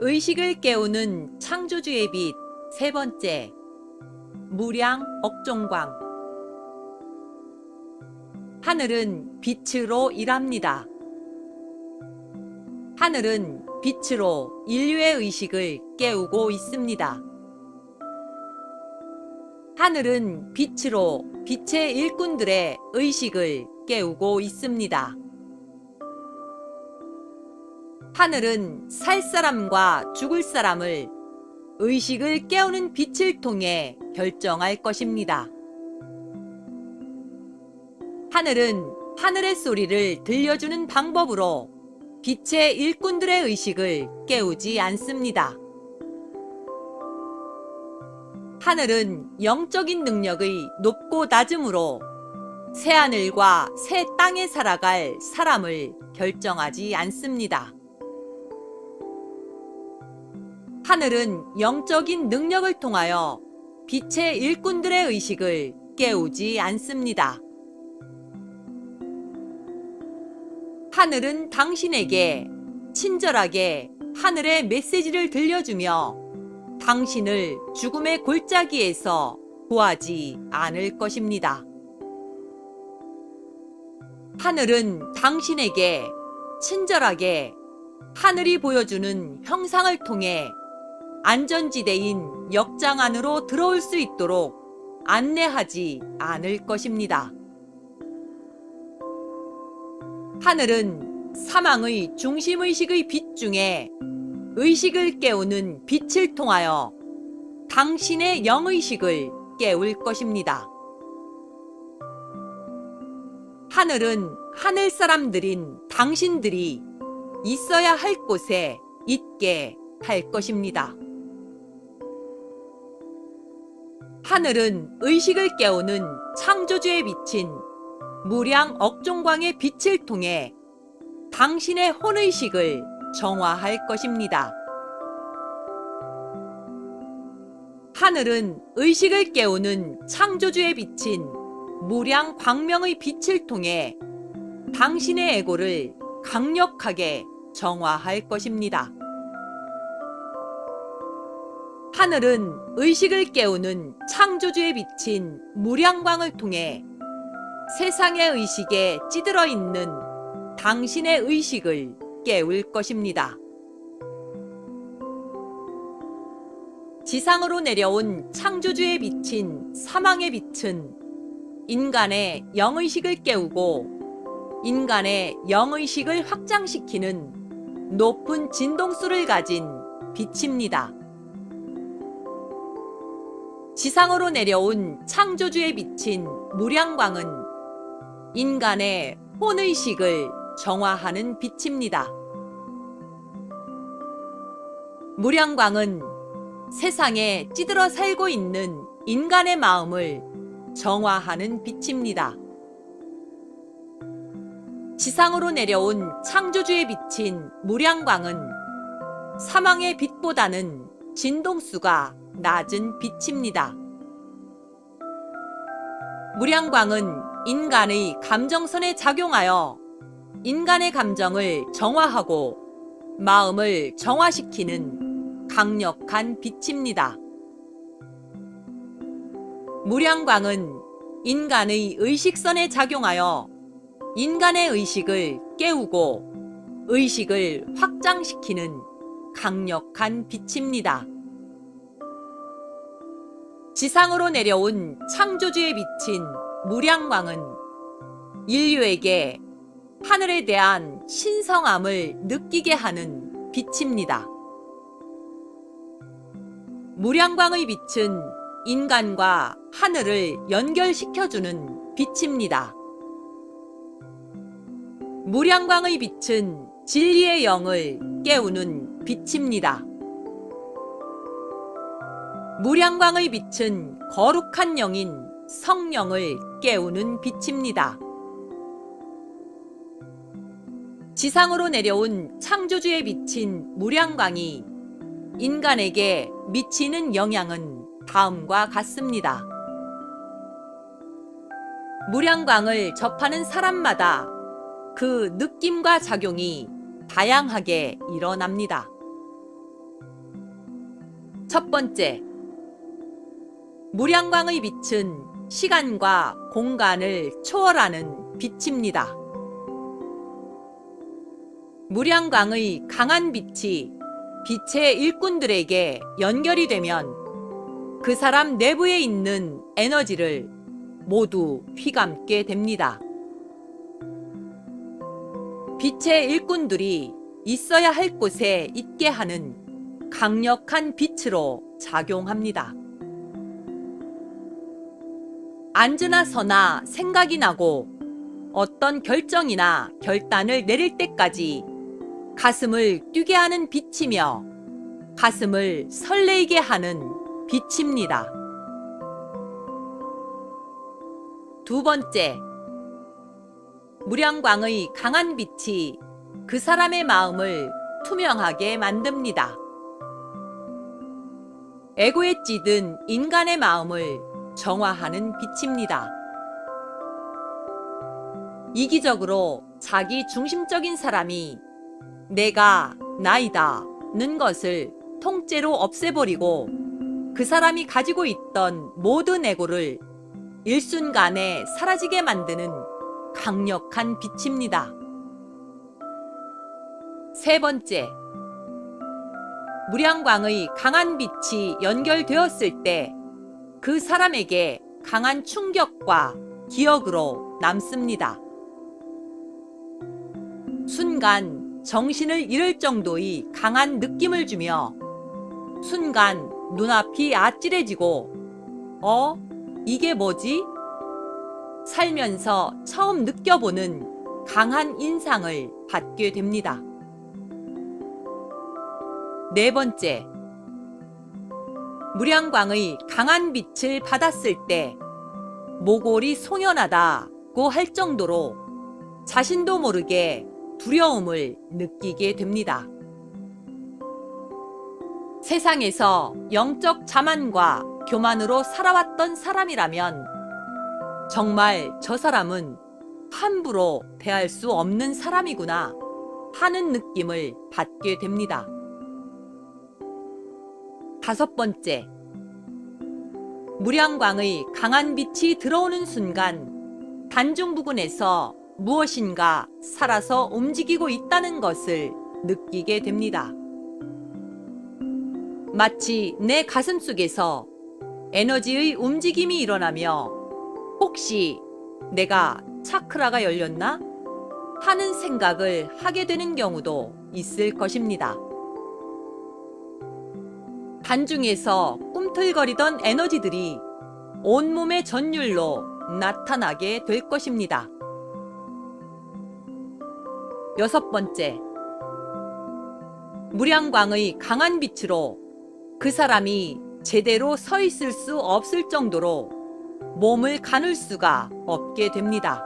의식을 깨우는 창조주의 빛 세 번째 무량 억종광 하늘은 빛으로 일합니다. 하늘은 빛으로 인류의 의식을 깨우고 있습니다. 하늘은 빛으로 빛의 일꾼들의 의식을 깨우고 있습니다. 하늘은 살 사람과 죽을 사람을 의식을 깨우는 빛을 통해 결정할 것입니다. 하늘은 하늘의 소리를 들려주는 방법으로 빛의 일꾼들의 의식을 깨우지 않습니다. 하늘은 영적인 능력의 높고 낮음으로 새하늘과 새 땅에 살아갈 사람을 결정하지 않습니다. 하늘은 영적인 능력을 통하여 빛의 일꾼들의 의식을 깨우지 않습니다. 하늘은 당신에게 친절하게 하늘의 메시지를 들려주며 당신을 죽음의 골짜기에서 구하지 않을 것입니다. 하늘은 당신에게 친절하게 하늘이 보여주는 형상을 통해 안전지대인 역장 안으로 들어올 수 있도록 안내하지 않을 것입니다. 하늘은 사망의 중심의식의 빛 중에 의식을 깨우는 빛을 통하여 당신의 영의식을 깨울 것입니다. 하늘은 하늘 사람들인 당신들이 있어야 할 곳에 있게 할 것입니다. 하늘은 의식을 깨우는 창조주에 비친 무량 억종광의 빛을 통해 당신의 혼의식을 정화할 것입니다. 하늘은 의식을 깨우는 창조주에 비친 무량 광명의 빛을 통해 당신의 에고를 강력하게 정화할 것입니다. 하늘은 의식을 깨우는 창조주에 비친 무량광을 통해 세상의 의식에 찌들어 있는 당신의 의식을 깨울 것입니다. 지상으로 내려온 창조주에 비친 사망의 빛은 인간의 영의식을 깨우고 인간의 영의식을 확장시키는 높은 진동수를 가진 빛입니다. 지상으로 내려온 창조주에 비친 무량광은 인간의 혼의식을 정화하는 빛입니다. 무량광은 세상에 찌들어 살고 있는 인간의 마음을 정화하는 빛입니다. 지상으로 내려온 창조주에 비친 무량광은 사망의 빛보다는 진동수가 낮은 빛입니다. 무량광은 인간의 감정선에 작용하여 인간의 감정을 정화하고 마음을 정화시키는 강력한 빛입니다. 무량광은 인간의 의식선에 작용하여 인간의 의식을 깨우고 의식을 확장시키는 강력한 빛입니다. 지상으로 내려온 창조주에 비친 무량광은 인류에게 하늘에 대한 신성함을 느끼게 하는 빛입니다. 무량광의 빛은 인간과 하늘을 연결시켜주는 빛입니다. 무량광의 빛은 진리의 영을 깨우는 빛입니다. 무량광의 빛은 거룩한 영인 성령을 깨우는 빛입니다. 지상으로 내려온 창조주에 비친 무량광이 인간에게 미치는 영향은 다음과 같습니다. 무량광을 접하는 사람마다 그 느낌과 작용이 다양하게 일어납니다. 첫 번째, 무량광의 빛은 시간과 공간을 초월하는 빛입니다. 무량광의 강한 빛이 빛의 일꾼들에게 연결이 되면 그 사람 내부에 있는 에너지를 모두 휘감게 됩니다. 빛의 일꾼들이 있어야 할 곳에 있게 하는 강력한 빛으로 작용합니다. 앉으나 서나 생각이 나고 어떤 결정이나 결단을 내릴 때까지 가슴을 뛰게 하는 빛이며 가슴을 설레게 하는 빛입니다. 두 번째, 무량광의 강한 빛이 그 사람의 마음을 투명하게 만듭니다. 에고에 찌든 인간의 마음을 정화하는 빛입니다. 이기적으로 자기 중심적인 사람이 내가 나이다 는 것을 통째로 없애버리고 그 사람이 가지고 있던 모든 에고를 일순간에 사라지게 만드는 강력한 빛입니다. 세 번째, 무량광의 강한 빛이 연결되었을 때 그 사람에게 강한 충격과 기억으로 남습니다. 순간 정신을 잃을 정도의 강한 느낌을 주며 순간 눈앞이 아찔해지고 어? 이게 뭐지? 살면서 처음 느껴보는 강한 인상을 받게 됩니다. 네 번째, 무량광의 강한 빛을 받았을 때 모골이 송연하다고 할 정도로 자신도 모르게 두려움을 느끼게 됩니다. 세상에서 영적 자만과 교만으로 살아왔던 사람이라면 정말 저 사람은 함부로 대할 수 없는 사람이구나 하는 느낌을 받게 됩니다. 다섯 번째, 무량광의 강한 빛이 들어오는 순간 단중 부근에서 무엇인가 살아서 움직이고 있다는 것을 느끼게 됩니다. 마치 내 가슴 속에서 에너지의 움직임이 일어나며 혹시 내가 차크라가 열렸나? 하는 생각을 하게 되는 경우도 있을 것입니다. 단중에서 꿈틀거리던 에너지들이 온몸의 전율로 나타나게 될 것입니다. 여섯 번째, 무량광의 강한 빛으로 그 사람이 제대로 서 있을 수 없을 정도로 몸을 가눌 수가 없게 됩니다.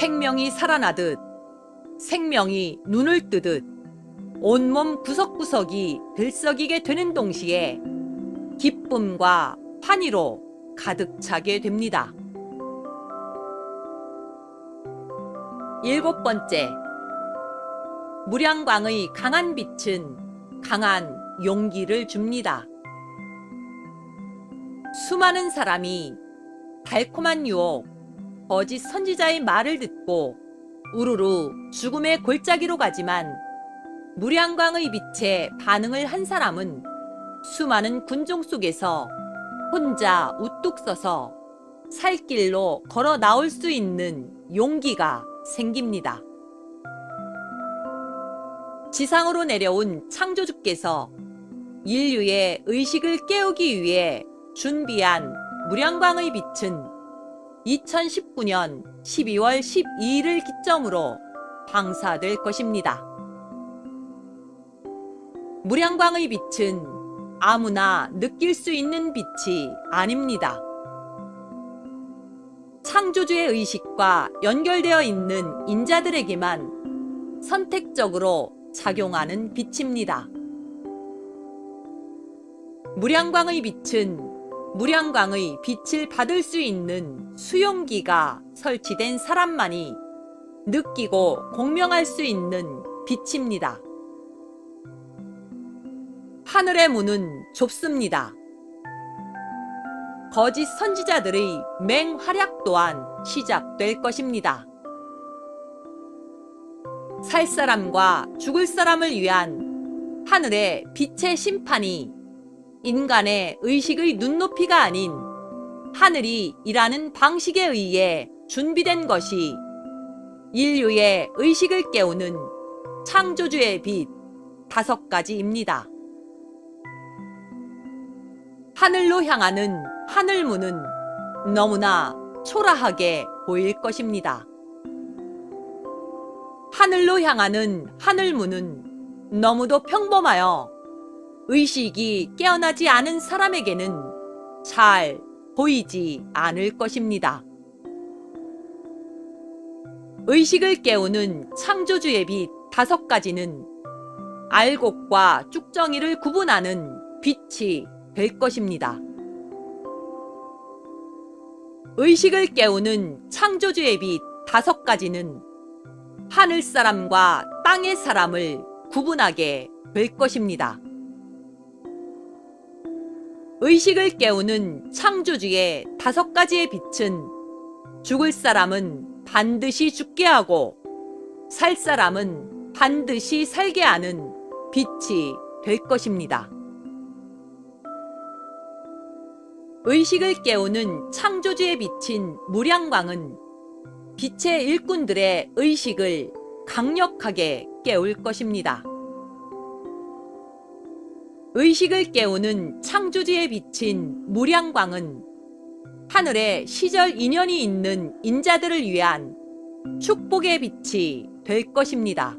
생명이 살아나듯 생명이 눈을 뜨듯 온몸 구석구석이 들썩이게 되는 동시에 기쁨과 환희로 가득 차게 됩니다. 일곱 번째, 무량광의 강한 빛은 강한 용기를 줍니다. 수많은 사람이 달콤한 유혹, 거짓 선지자의 말을 듣고 우르르 죽음의 골짜기로 가지만 무량광의 빛에 반응을 한 사람은 수많은 군종 속에서 혼자 우뚝 서서 살 길로 걸어 나올 수 있는 용기가 생깁니다. 지상으로 내려온 창조주께서 인류의 의식을 깨우기 위해 준비한 무량광의 빛은 2019년 12월 12일을 기점으로 방사될 것입니다. 무량광의 빛은 아무나 느낄 수 있는 빛이 아닙니다. 창조주의 의식과 연결되어 있는 인자들에게만 선택적으로 작용하는 빛입니다. 무량광의 빛은 무량광의 빛을 받을 수 있는 수용기가 설치된 사람만이 느끼고 공명할 수 있는 빛입니다. 하늘의 문은 좁습니다. 거짓 선지자들의 맹활약 또한 시작될 것입니다. 살 사람과 죽을 사람을 위한 하늘의 빛의 심판이 인간의 의식의 눈높이가 아닌 하늘이 일하는 방식에 의해 준비된 것이 인류의 의식을 깨우는 창조주의 빛 다섯 가지입니다. 하늘로 향하는 하늘문은 너무나 초라하게 보일 것입니다. 하늘로 향하는 하늘문은 너무도 평범하여 의식이 깨어나지 않은 사람에게는 잘 보이지 않을 것입니다. 의식을 깨우는 창조주의 빛 다섯 가지는 알곡과 쭉정이를 구분하는 빛이 될 것입니다. 의식을 깨우는 창조주의 빛 다섯 가지는 하늘 사람과 땅의 사람을 구분하게 될 것입니다. 의식을 깨우는 창조주의 다섯 가지의 빛은 죽을 사람은 반드시 죽게 하고 살 사람은 반드시 살게 하는 빛이 될 것입니다. 의식을 깨우는 창조주의 빛인 무량광은 빛의 일꾼들의 의식을 강력하게 깨울 것입니다. 의식을 깨우는 창조주의 빛인 무량광은 하늘에 시절 인연이 있는 인자들을 위한 축복의 빛이 될 것입니다.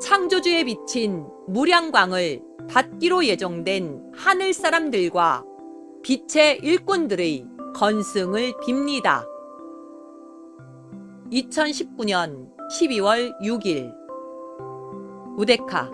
창조주의 빛인 무량광을 받기로 예정된 하늘 사람들과 빛의 일꾼들의 건승을 빕니다. 2019년 12월 6일 우데카